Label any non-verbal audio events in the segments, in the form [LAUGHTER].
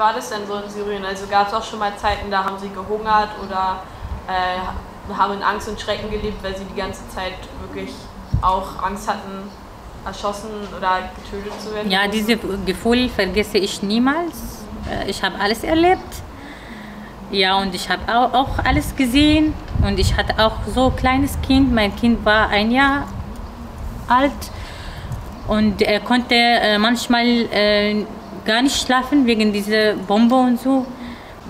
war das denn so in Syrien? Also gab es auch schon mal Zeiten, da haben sie gehungert oder äh, haben in Angst und Schrecken gelebt, weil sie die ganze Zeit wirklich auch Angst hatten, erschossen oder getötet zu werden? Ja, diese Gefühl vergesse ich niemals. Äh, ich habe alles erlebt. Ja, und ich habe auch, auch alles gesehen. Und ich hatte auch so ein kleines Kind. Mein Kind war ein Jahr alt. Und er konnte äh, manchmal äh, gar nicht schlafen wegen dieser Bombe und so.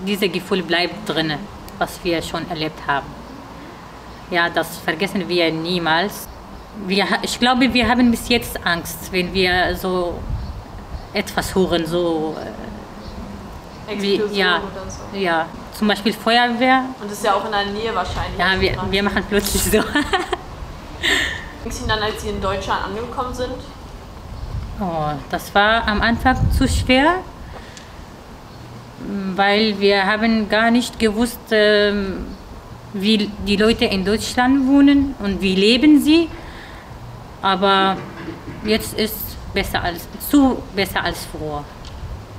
Dieses Gefühl bleibt drin, was wir schon erlebt haben. Ja, das vergessen wir niemals. Wir, ich glaube, wir haben bis jetzt Angst, wenn wir so etwas hören, so äh, wie, ja, oder so. ja, zum Beispiel Feuerwehr. Und das ist ja auch in der Nähe wahrscheinlich. Ja, wir, wir machen plötzlich so. [LAUGHS] Ging es Ihnen dann, als Sie in Deutschland angekommen sind? Oh, das war am Anfang zu schwer, weil wir haben gar nicht gewusst, ähm, wie die Leute in Deutschland wohnen und wie leben sie. Aber jetzt ist besser als zu besser als früher.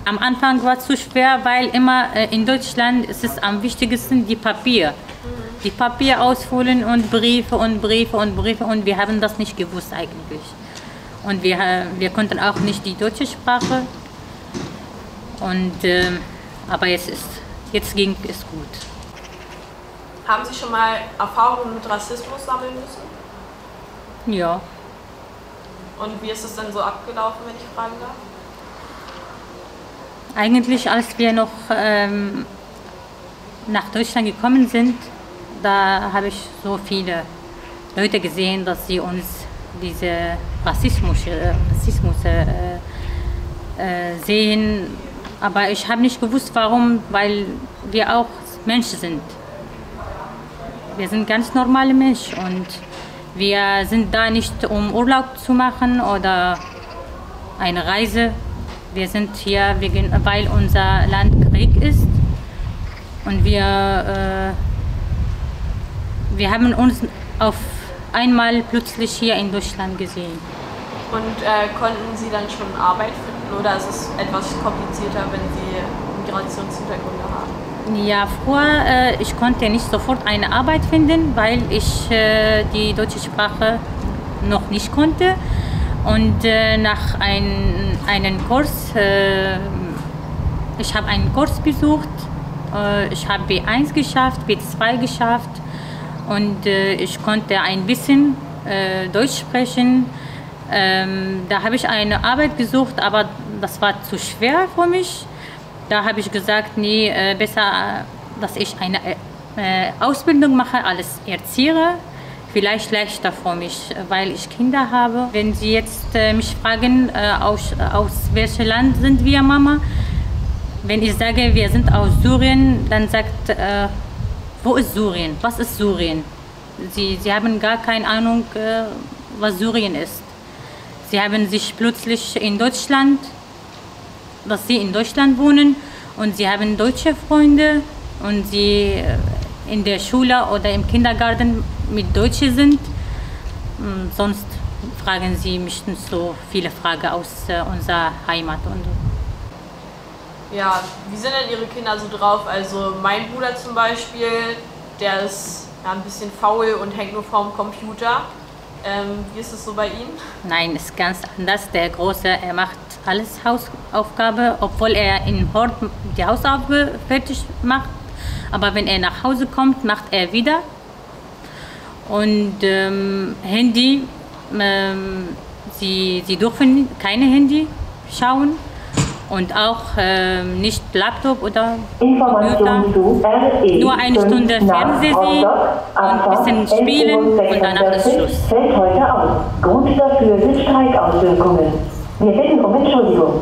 Am Anfang war es zu schwer, weil immer äh, in Deutschland ist es am wichtigsten die Papier. Die Papier ausfüllen und Briefe und Briefe und Briefe und wir haben das nicht gewusst eigentlich. Und wir, äh, wir konnten auch nicht die deutsche Sprache. Und, ähm, aber jetzt, ist, jetzt ging es gut. Haben Sie schon mal Erfahrungen mit Rassismus sammeln müssen? Ja. Und wie ist es dann so abgelaufen, wenn ich fragen darf? Eigentlich, als wir noch ähm, nach Deutschland gekommen sind, da habe ich so viele Leute gesehen, dass sie uns diese Rassismus, äh, Rassismus äh, äh, sehen. Aber ich habe nicht gewusst, warum, weil wir auch Menschen sind. Wir sind ganz normale Menschen und wir sind da nicht, um Urlaub zu machen oder eine Reise. Wir sind hier, wegen, weil unser Land Krieg ist und wir, äh, wir haben uns auf einmal plötzlich hier in Deutschland gesehen. Und äh, konnten Sie dann schon Arbeit finden oder ist es etwas komplizierter, wenn Sie Migrationshintergründe haben? Ja, früher, äh, ich konnte nicht sofort eine Arbeit finden, weil ich äh, die deutsche Sprache noch nicht konnte. Und äh, nach ein, einem Kurs, äh, ich habe einen Kurs besucht, äh, ich habe B1 geschafft, B2 geschafft und äh, ich konnte ein bisschen äh, Deutsch sprechen. Ähm, da habe ich eine Arbeit gesucht, aber das war zu schwer für mich. Da habe ich gesagt, nee, äh, besser, äh, dass ich eine äh, äh, Ausbildung mache als Erzieher. Vielleicht leichter für mich, weil ich Kinder habe. Wenn Sie jetzt mich fragen, aus, aus welchem Land sind wir, Mama? Wenn ich sage, wir sind aus Syrien, dann sagt, wo ist Syrien? Was ist Syrien? Sie, sie haben gar keine Ahnung, äh, was Syrien ist. Sie haben sich plötzlich in Deutschland, dass sie in Deutschland wohnen und sie haben deutsche Freunde und sie äh, in der Schule oder im Kindergarten mit Deutschen sind. Mm, Sonst fragen sie mich nicht so viele Fragen aus äh, unserer Heimat und Ja, wie sind denn Ihre Kinder so drauf? Also mein Bruder zum Beispiel, der ist ja, ein bisschen faul und hängt nur vorm Computer. Ähm, wie ist es so bei Ihnen? Nein, ist ganz anders. Der Große, er macht alles Hausaufgabe, obwohl er in Hort die Hausaufgabe fertig macht. Aber wenn er nach Hause kommt, macht er wieder. Und ähm, Handy, ähm, sie, sie dürfen keine Handy schauen und auch ähm, nicht Laptop oder Computer. RE Nur eine Stunde Fernsehen sehen und ein bisschen spielen und danach ist Schluss. Fällt heute aus. Grund dafür sind Streikauswirkungen. Wir bitten um Entschuldigung.